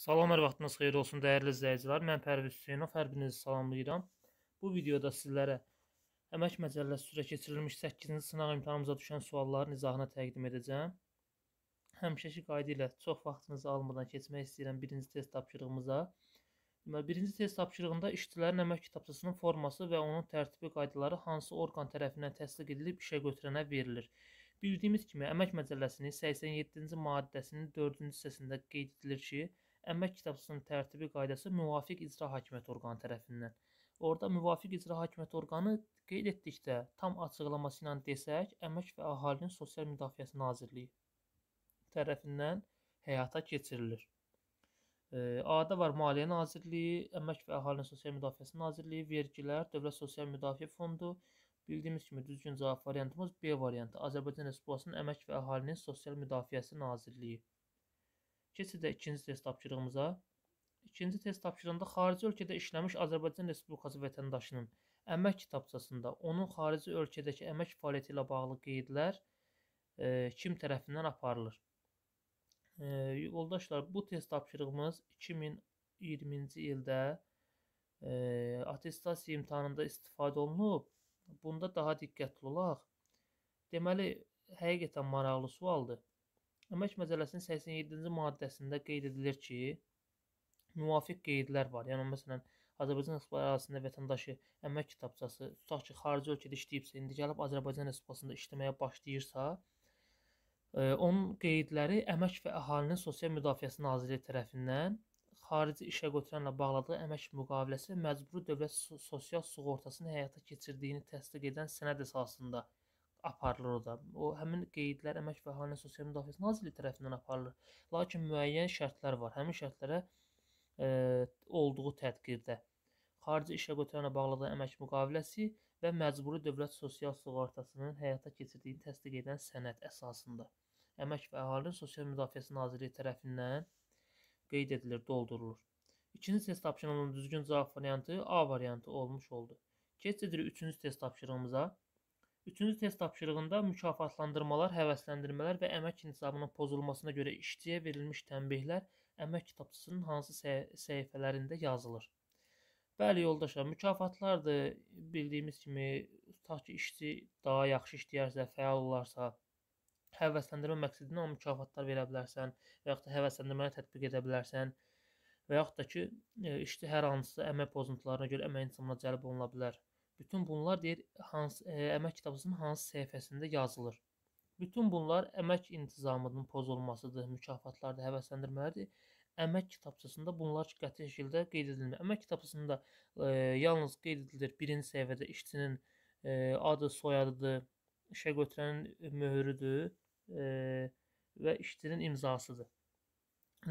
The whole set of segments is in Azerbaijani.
Salam, hər vaxtınız xeyir olsun dəyərli izləyicilər. Mən Pərviz Hüseynov, hər birinizi salamlayıram. Bu videoda sizlərə əmək məcəlləsi üzrə keçirilmiş 8-ci sınaq imtahanımıza düşən sualların izahını təqdim edəcəm. Həmişəki qayda ilə çox vaxtınızı almadan keçmək istəyirəm birinci test tapşırığımıza. Deməli, birinci test tapşırığında işçilərin əmək kitabçasının forması və onun tərtibi qaydaları hansı orqan tərəfindən təsdiq edilib işə götürənə verilir. Bildiyimiz kimi, əmək məcəlləsinin 87-ci maddəsinin 4-cü hissəsində qeyd edilir ki, əmək kitabçasının tərtibi qaydası müvafiq icra hakimiyyəti orqanı tərəfindən. Orada müvafiq icra hakimiyyəti orqanı qeyd etdikdə tam açıqlaması ilə desək, Əmək və Əhalinin Sosial Müdafiəsi Nazirliyi tərəfindən həyata keçirilir. A-da var Maliyyə Nazirliyi, Əmək və Əhalinin Sosial Müdafiəsi Nazirliyi, vergilər, Dövlət Sosial Müdafiə Fondu, bildiyimiz kimi düzgün cavab variantımız B variantı. Azərbaycan Respublikasının Əmək və Əhalinin Sosial Müdafiəsi Nazirliyi. Keçidə ikinci test tapşırığımıza. İkinci test tapşırığında xarici ölkədə işləmiş Azərbaycan Respublikası vətəndaşının əmək kitabçasında onun xarici ölkədəki əmək fəaliyyəti ilə bağlı qeydlər e, kim tərəfindən aparılır? E, yoldaşlar, bu test tapşırığımız 2020-ci ildə e, attestasiya imtahanında istifadə olunub. Bunda daha diqqətli olaq. Deməli, həqiqətən maraqlı sualdır. Əmək Məcəlləsinin 87-ci maddəsində qeyd edilir ki, müvafiq qeydlər var. Yəni məsələn, Azərbaycan Respublikası ərazisində vətəndaşı əmək kitabçası tutaq ki, xarici ölkədə işləyibsə, indi gəlib Azərbaycan Respublikasında işləməyə başlayırsa, e, onun qeydləri Əmək və Əhalinin Sosial Müdafiəsi Nazirliyi tərəfindən xarici işə götürənlə bağladığı əmək müqaviləsi məcburi dövlət sosial sığortasını həyata keçirdiyini təsdiq edən sənəd əsasında aparılır o da. O həmin qeydlər Əmək və Əhalinin Sosial Müdafiəsi Nazirliyi tərəfindən aparılır. Lakin müəyyən şərtlər var. Həmin şərtlərə e, olduğu tədbirdə xarici işə götürənə bağladığı əmək müqaviləsi və məcburi dövlət sosial sığortasının həyata keçirdiyini təsdiq edən sənəd əsasında Əmək və Əhalinin Sosial Müdafiəsi Nazirliyi tərəfindən qeyd edilir, doldurulur. İkinci test tapşırığının düzgün cavab variantı A variantı olmuş oldu. Keçidirik üçüncü test tapşırığımıza. Üçüncü test tapşırığında mükafatlandırmalar, həvəsləndirmələr və əmək intizamının pozulmasına görə işçiyə verilmiş tənbihlər əmək kitabçısının hansı səhifələrində yazılır? Bəli, yoldaşlar, mükafatlardır. Bildiyimiz kimi, tutaq ki, işçi daha yaxşı işləyərsə, fəal olarsa, həvəsləndirmə məqsədilə o mükafatlar verə bilərsən və yaxud da həvəsləndirməni tətbiq edə bilərsən və yaxud da ki, e, işçi hər hansısa əmək pozuntularına görə əmək intizamına cəlb oluna bilər. Bütün bunlar deyir hansı ə, e, əmək kitabçasının hansı səhifəsində yazılır. Bütün bunlar əmək intizamının pozulmasıdır, mükafatlardır, həvəsləndirmələrdir. Əmək kitabçasında bunlar qəti şəkildə qeyd edilmir. Əmək kitabçasında ə, e, yalnız qeyd edilir birinci səhifədə işçinin ə, e, adı, soyadıdır, işə götürənin möhrüdür ə, və işçinin imzasıdır.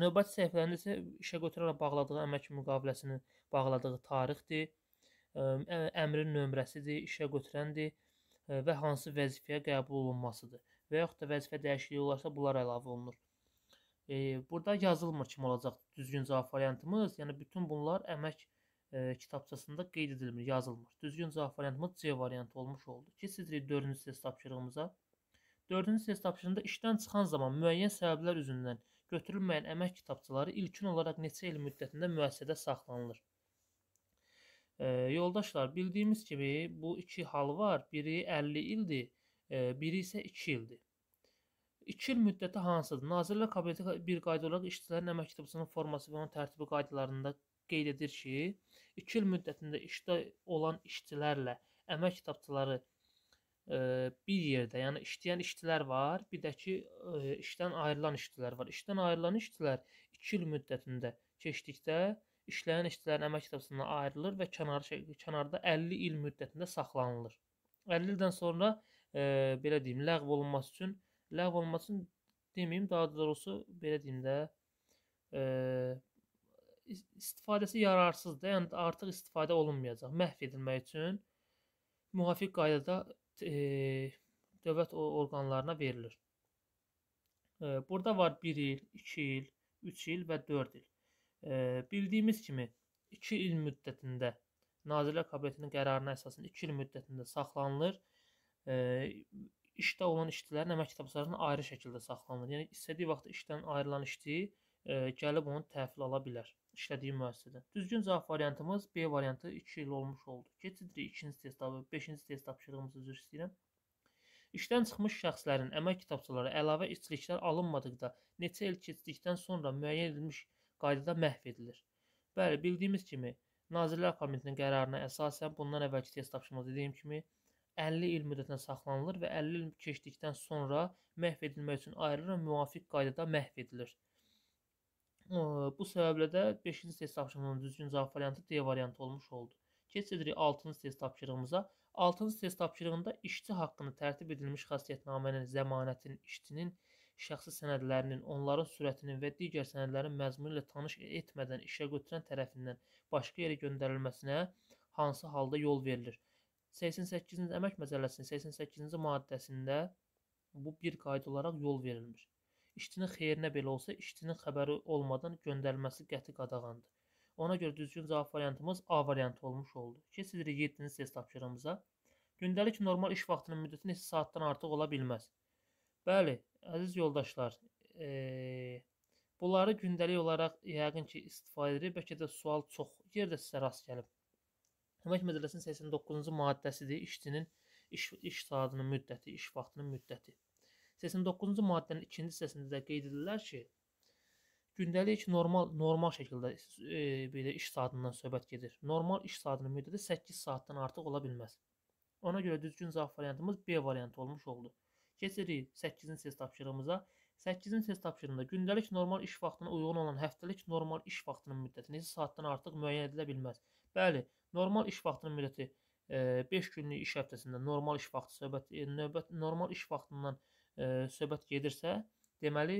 Növbəti səhifələrində isə işə götürənlə bağladığı əmək müqaviləsini bağladığı tarixdir əmrin nömrəsidir, işə götürəndir və hansı vəzifəyə qəbul olunmasıdır. Və yaxud da vəzifə dəyişikliyi olarsa bunlar əlavə olunur. E, burada yazılmır kim olacaq düzgün cavab variantımız. Yəni bütün bunlar əmək e, kitabçasında qeyd edilmir, yazılmır. Düzgün cavab variantımız C variantı olmuş oldu. Keçirik 4-cü test tapşırığımıza. 4-cü test tapşırığında işdən çıxan zaman müəyyən səbəblər üzündən götürülməyən əmək kitabçaları ilkin olaraq neçə il müddətində müəssisədə saxlanılır? E, yoldaşlar, bildiyimiz kimi bu iki hal var. Biri 50 ildir, e, biri isə 2 ildir. 2 il müddəti hansıdır? Nazirlər Kabineti bir qayda olaraq işçilərin əmək kitabçasının forması və onun tərtibi qaydalarında qeyd edir ki, 2 il müddətində işdə olan işçilərlə əmək kitabçaları e, bir yerdə, yəni işləyən işçilər var, bir də ki, işdən ayrılan işçilər var. İşdən ayrılan işçilər 2 il müddətində keçdikdə işləyən işçilərin əmək kitabçasından ayrılır və kənar kənarda 50 il müddətində saxlanılır. 50 ildən sonra e, belə deyim, ləğv olunması üçün ləğv olunması üçün deməyim, daha doğrusu belə deyim də e, istifadəsi yararsızdır. Yəni artıq istifadə olunmayacaq. Məhv edilmək üçün müvafiq qaydada e, dövlət orqanlarına verilir. E, burada var 1 il, 2 il, 3 il və 4 il. E, bildiyimiz kimi 2 il müddətində Nazirlər Kabinetinin qərarına əsasən 2 il müddətində saxlanılır. E, işdə olan işçilərin əmək kitabçalarının ayrı şəkildə saxlanılır. Yəni istədiyi vaxt işdən ayrılan işçi e, gəlib onu təhvil ala bilər işlədiyi müəssisədən. Düzgün cavab variantımız B variantı 2 il olmuş oldu. Keçidirik ikinci test tapı, 5-ci test tapşırığımızı üzr istəyirəm. İşdən çıxmış şəxslərin əmək kitabçaları əlavə işçiliklər alınmadıqda neçə il keçdikdən sonra müəyyən edilmiş qaydada məhv edilir. Bəli, bildiyimiz kimi Nazirlər Kabinetinin qərarına əsasən bundan əvvəlki test tapşırmamızda dediyim kimi 50 il müddətinə saxlanılır və 50 il keçdikdən sonra məhv edilmək üçün ayrılır və müvafiq qaydada məhv edilir. Bu səbəblə də 5-ci test tapşırığının düzgün cavab variantı D variantı olmuş oldu. Keçirik 6-cı test tapşırığımıza. 6-cı test tapşırığında işçi haqqında tərtib edilmiş xasiyyətnamənin, zəmanətin, işçinin şəxsi sənədlərinin, onların sürətinin və digər sənədlərin məzmunu ilə tanış etmədən işə götürən tərəfindən başqa yerə göndərilməsinə hansı halda yol verilir? 88-ci əmək məcəlləsinin 88-ci maddəsində bu bir qayda olaraq yol verilmir. İşçinin xeyrinə belə olsa, işçinin xəbəri olmadan göndərilməsi qəti qadağandır. Ona görə düzgün cavab variantımız A variantı olmuş oldu. Keçirik 7-ci test tapşırığımıza. Gündəlik normal iş vaxtının müddəti neçə saatdan artıq ola bilməz. Bəli, əziz yoldaşlar, e, bunları gündəlik olaraq yəqin ki, istifadə edir. Bəlkə də sual çox yerdə sizə rast gəlib. Əmək Məcəlləsinin 89-cu maddəsidir. İşçinin iş, iş saatının müddəti, iş vaxtının müddəti. 89-cu maddənin ikinci hissəsində də qeyd edirlər ki, gündəlik normal normal şəkildə e, belə iş saatından söhbət gedir. Normal iş saatının müddəti 8 saatdan artıq ola bilməz. Ona görə düzgün cavab variantımız B variantı olmuş oldu. Keçirik 8-ci test tapşırığımıza. 8-ci test tapşırığında gündəlik normal iş vaxtına uyğun olan həftəlik normal iş vaxtının müddəti neçə saatdan artıq müəyyən edilə bilməz. Bəli, normal iş vaxtının müddəti 5 e, günlük iş həftəsində normal iş vaxtı söhbət e, növbət normal iş vaxtından e, söhbət gedirsə, deməli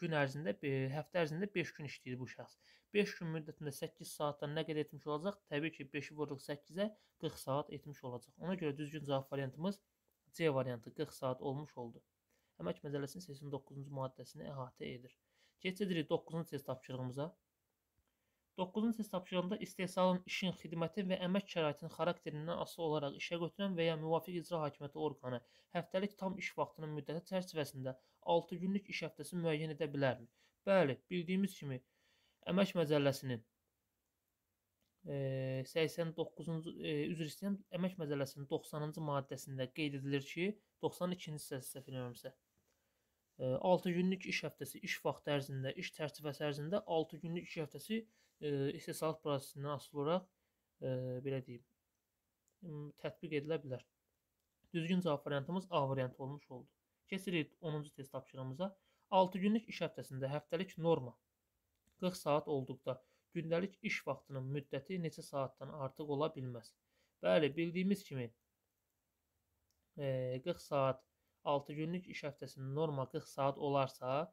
gün ərzində, həftə ərzində 5 gün işləyir bu şəxs. 5 gün müddətində 8 saatdan nə qədər etmiş olacaq? Təbii ki, 5-i vururuq 8-ə 40 saat etmiş olacaq. Ona görə düzgün cavab variantımız C variantı 40 saat olmuş oldu. Əmək Məcəlləsinin 89-cu maddəsini əhatə edir. Keçirik 9-cu test tapşırığımıza. 9-cu test tapşırığında istehsalın işin, xidmətin və əmək şəraitinin xarakterindən asılı olaraq işə götürən və ya müvafiq icra hakimiyyəti orqanı həftəlik tam iş vaxtının müddəti çərçivəsində 6 günlük iş həftəsi müəyyən edə bilərmi? Bəli, bildiyimiz kimi Əmək Məcəlləsinin 89-cu e, üzr istəyirəm, Əmək Məcəlləsinin 90-cı maddəsində qeyd edilir ki, 92-ci hissəsi səhv eləmirəmsə 6 günlük iş həftəsi iş vaxtı ərzində, iş çərçivəsi ərzində 6 günlük iş həftəsi istehsalat prosesindən asılı olaraq belə deyim, tətbiq edilə bilər. Düzgün cavab variantımız A variantı olmuş oldu. Keçirik 10-cu test tapşırığımıza. 6 günlük iş həftəsində həftəlik norma 40 saat olduqda gündəlik iş vaxtının müddəti neçə saatdan artıq ola bilməz. Bəli, bildiyimiz kimi e, 40 saat 6 günlük iş həftəsinin norma 40 saat olarsa,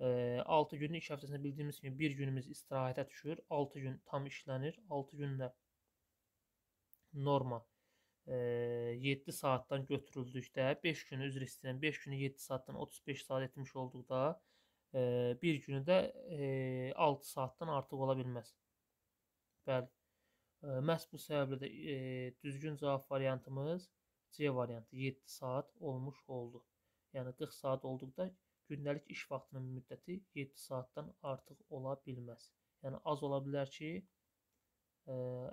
6 günlük iş həftəsində bildiyimiz kimi bir günümüz istirahətə düşür. 6 gün tam işlənir. 6 gündə norma 7 saatdan götürüldükdə 5 günü üzr istəyirəm 5 günü 7 saatdan 35 saat etmiş olduqda bir günü də 6 saatdan artıq ola bilməz. Bəli. Məhz bu səbəblə də düzgün cavab variantımız C variantı 7 saat olmuş oldu. Yəni 40 saat olduqda gündəlik iş vaxtının müddəti 7 saatdan artıq ola bilməz. Yəni az ola bilər ki,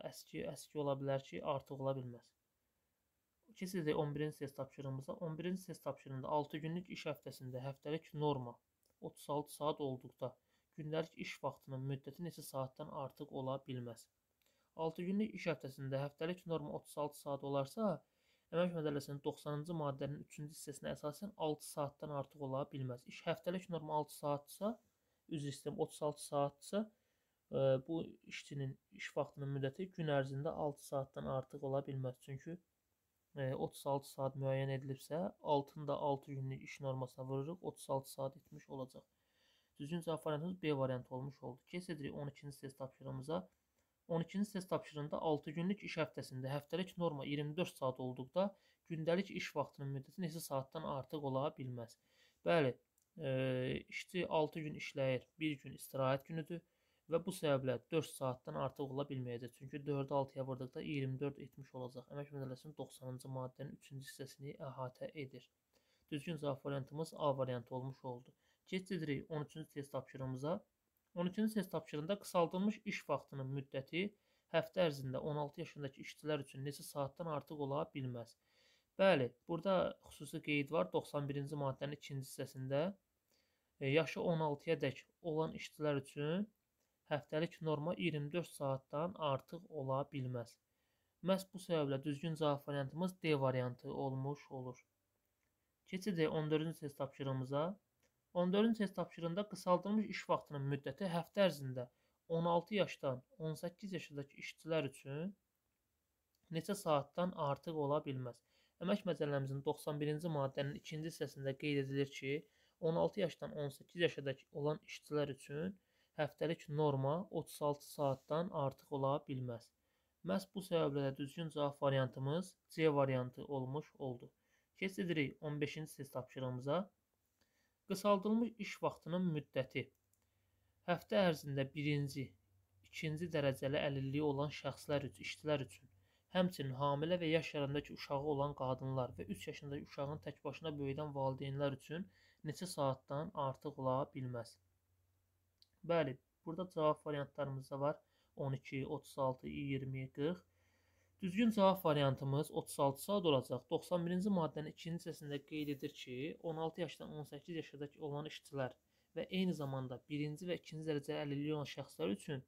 əski, əski ola bilər ki, artıq ola bilməz. Keçirik 11-ci test tapşırığımıza. 11-ci test tapşırığında 6 günlük iş həftəsində həftəlik norma 36 saat olduqda gündəlik iş vaxtının müddəti neçə saatdan artıq ola bilməz. 6 günlük iş həftəsində həftəlik norma 36 saat olarsa, Əmək Məcəlləsinin 90-cı maddənin 3-cü hissəsinə əsasən 6 saatdan artıq ola bilməz. İş həftəlik norma 6 saatsa, üzr istəyirəm 36 saatsa, e, bu işçinin iş vaxtının müddəti gün ərzində 6 saatdan artıq ola bilməz. Çünki 36 saat müəyyən edilibsə, altında 6 günlük iş normasına vururuq, 36 saat etmiş olacaq. Düzgün cavab variantımız B variantı olmuş oldu. Keçirik 12-ci test tapşırığımıza. 12-ci test tapşırığında 6 günlük iş həftəsində həftəlik norma 24 saat olduqda gündəlik iş vaxtının müddəti neçə saatdan artıq ola bilməz. Bəli, e, işçi 6 gün işləyir, 1 gün istirahət günüdür və bu səbəblə 4 saatdan artıq ola bilməyəcək. Çünki 4-ü 6-ya vurduqda 24 etmiş olacaq. Əmək Məcəlləsinin 90-cı maddənin 3-cü hissəsini əhatə edir. Düzgün cavab variantımız A variantı olmuş oldu. Keçidirik 13-cü test tapşırığımıza. 13-cü test tapşırığında qısaldılmış iş vaxtının müddəti həftə ərzində 16 yaşındakı işçilər üçün neçə saatdan artıq ola bilməz. Bəli, burada xüsusi qeyd var 91-ci maddənin 2-ci hissəsində e, yaşı 16-ya dək olan işçilər üçün həftəlik norma 24 saatdan artıq ola bilməz. Məhz bu səbəblə düzgün cavab variantımız D variantı olmuş olur. Keçidik 14-cü test tapşırığımıza. 14-cü test tapşırığında qısaldılmış iş vaxtının müddəti həftə ərzində 16 yaşdan 18 yaşındakı işçilər üçün neçə saatdan artıq ola bilməz. Əmək məcəlləmizin 91-ci maddənin 2-ci hissəsində qeyd edilir ki, 16 yaşdan 18 yaşındakı olan işçilər üçün həftəlik norma 36 saatdan artıq ola bilməz. Məhz bu səbəblə də düzgün cavab variantımız C variantı olmuş oldu. Keçidirik 15-ci test tapşırığımıza. Qısaldılmış iş vaxtının müddəti həftə ərzində birinci, ikinci dərəcəli əlilliyi olan şəxslər üçün, işçilər üçün, həmçinin hamilə və yaş yarımdakı uşağı olan qadınlar və 3 yaşındakı uşağın təkbaşına böyüdən valideynlər üçün neçə saatdan artıq ola bilməz. Bəli, burada cavab variantlarımız da var. 12, 36, 20, 40 Düzgün cavab variantımız 36 saat olacaq. 91-ci maddənin 2-ci hissəsində qeyd edir ki, 16 yaşdan 18 yaşadakı olan işçilər və eyni zamanda 1-ci və 2-ci dərəcəli əlilliyi olan şəxslər üçün,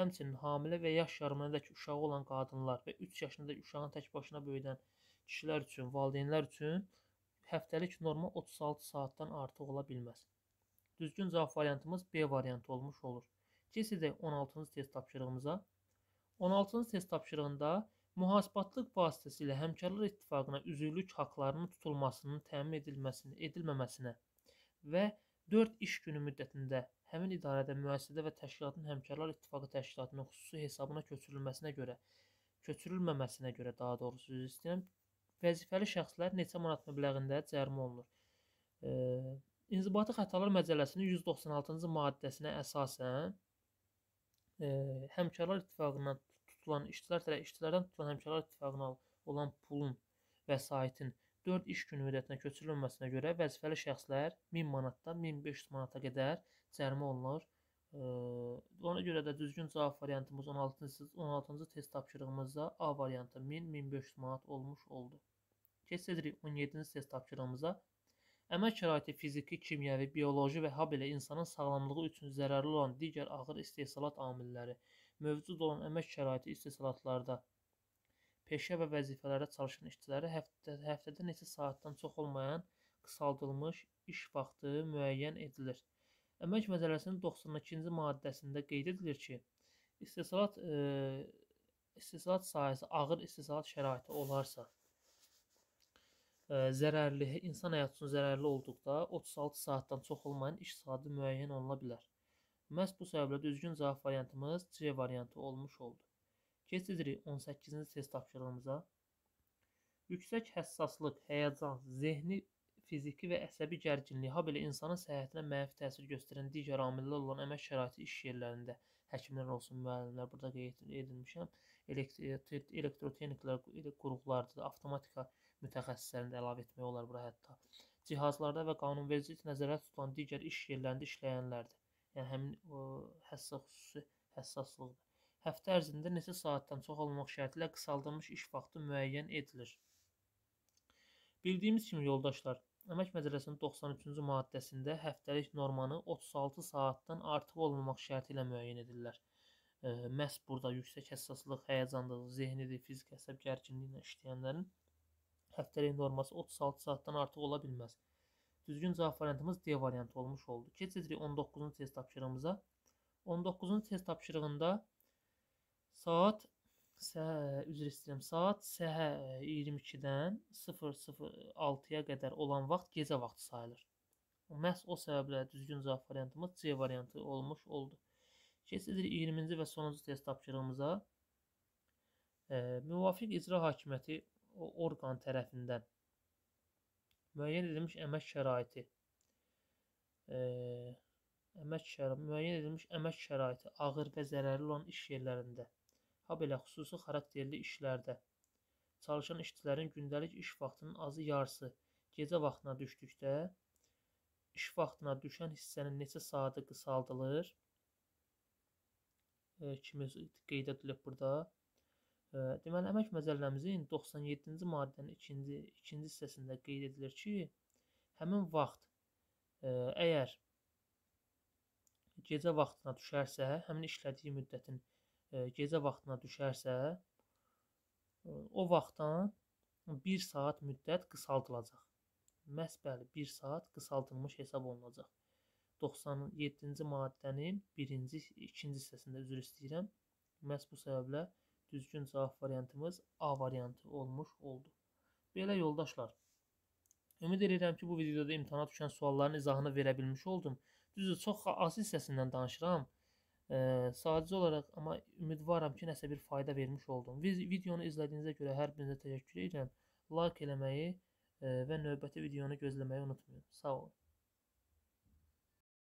həmçinin hamilə və yaş yarımındakı uşağı olan qadınlar və 3 yaşındakı uşağın tək başına böyüdən kişilər üçün, valideynlər üçün həftəlik norma 36 saatdan artıq ola bilməz. Düzgün cavab variantımız B variantı olmuş olur. Keçidək 16-cı test tapşırığımıza. 16-cı test tapşırığında mühasibatlıq vasitəsilə Həmkarlar İttifaqına üzvlük haqlarının tutulmasının təmin edilməsini, edilməməsinə və 4 iş günü müddətində həmin idarədə müəssisədə və təşkilatın Həmkarlar İttifaqı təşkilatının xüsusi hesabına köçürülməsinə görə, köçürülməməsinə görə daha doğrusu üzr istəyirəm, vəzifəli şəxslər neçə manat məbləğində cərimə olunur. E, İnzibati Xətalar Məcəlləsinin 196-cı maddəsinə əsasən e, Həmkarlar İttifaqından tutulan işçilər tərəf işçilərdən tutulan həmkarlar ittifaqına olan pulun vəsaitin 4 iş günü müddətinə köçürülməsinə görə vəzifəli şəxslər 1000 manatdan 1500 manata qədər cərimə olunur. Ona görə də düzgün cavab variantımız 16-cı 16-cı test tapşırığımızda A variantı 1000-1500 manat olmuş oldu. Keçirik 17-ci test tapşırığımıza. Əmək şəraiti fiziki, kimyəvi, bioloji və ha belə insanın sağlamlığı üçün zərərli olan digər ağır istehsalat amilləri mövcud olan əmək şəraiti istehsalatlarda peşə və vəzifələrdə çalışan işçilərə həftə, həftədə neçə saatdan çox olmayan qısaldılmış iş vaxtı müəyyən edilir. Əmək Məcəlləsinin 92-ci maddəsində qeyd edilir ki, istehsalat e, istehsalat sahəsi ağır istehsalat şəraiti olarsa, zərərli, insan həyatı üçün zərərli olduqda 36 saatdan çox olmayan iş saatı müəyyən oluna bilər. Məhz bu səbəblə düzgün cavab variantımız C variantı olmuş oldu. Keçidirik 18-ci test tapşırığımıza. Yüksək həssaslıq, həyəcan, zehni, fiziki və əsəbi gərginlik, ha belə insanın səhhətinə mənfi təsir göstərən digər amillər olan əmək şəraiti iş yerlərində, həkimlər olsun, müəllimlər, burada qeyd edilmişəm, elektrotexniklər qurğulardır, avtomatika mütəxəssislərində əlavə etmək olar bura hətta. Cihazlarda və qanunvericilik nəzərdə tutulan digər iş yerlərində işləyənlərdir yəni həmin o həssas xüsusi həssaslıqdır. Həftə ərzində neçə saatdan çox olmaq şərti ilə qısaldılmış iş vaxtı müəyyən edilir. Bildiyimiz kimi yoldaşlar, Əmək Məcəlləsinin 93-cü maddəsində həftəlik normanı 36 saatdan artıq olmamaq şərti ilə müəyyən edirlər. Məhz burada yüksək həssaslıq, həyəcanlıq, zehnidir, fiziki əsəb gərginliyi ilə işləyənlərin həftəlik norması 36 saatdan artıq ola bilməz. Düzgün cavab variantımız D variantı olmuş oldu. Keçirik 19-cu test tapşırığımıza. 19-cu test tapşırığında saat üzr istəyirəm, saat səhər 22-dən 006-ya qədər olan vaxt gecə vaxtı sayılır. Məhz o səbəblə düzgün cavab variantımız C variantı olmuş oldu. Keçirik 20-ci və sonuncu test tapşırığımıza. E, müvafiq icra hakimiyyəti orqan tərəfindən müəyyən edilmiş əmək şəraiti e, əmək şəraiti müəyyən edilmiş əmək şəraiti ağır və zərərli olan iş yerlərində, ha belə xüsusi xarakterli işlərdə çalışan işçilərin gündəlik iş vaxtının azı yarısı gecə vaxtına düşdükdə iş vaxtına düşən hissənin neçə saatı qısaldılır? E, kimi qeyd edilib burada? Deməli, əmək məcəlləmizin 97-ci maddənin ikinci, ikinci hissəsində qeyd edilir ki, həmin vaxt əgər gecə vaxtına düşərsə, həmin işlədiyi müddətin gecə vaxtına düşərsə, o vaxtdan 1 saat müddət qısaldılacaq. Məhz bəli, 1 saat qısaldılmış hesab olunacaq. 97-ci maddənin 1-ci, 2-ci hissəsində üzr istəyirəm. Məhz bu səbəblə düzgün cavab variantımız A variantı olmuş oldu. Belə yoldaşlar, ümid edirəm ki, bu videoda imtahana düşən sualların izahını verə bilmiş oldum. Düzdür, çox az hissəsindən danışıram. E, sadəcə olaraq, amma ümidvaram ki, nəsə bir fayda vermiş oldum. Videonu izlədiyinizə görə hər birinizə təşəkkür edirəm. Like eləməyi e, və növbəti videonu gözləməyi unutmayın. Sağ olun.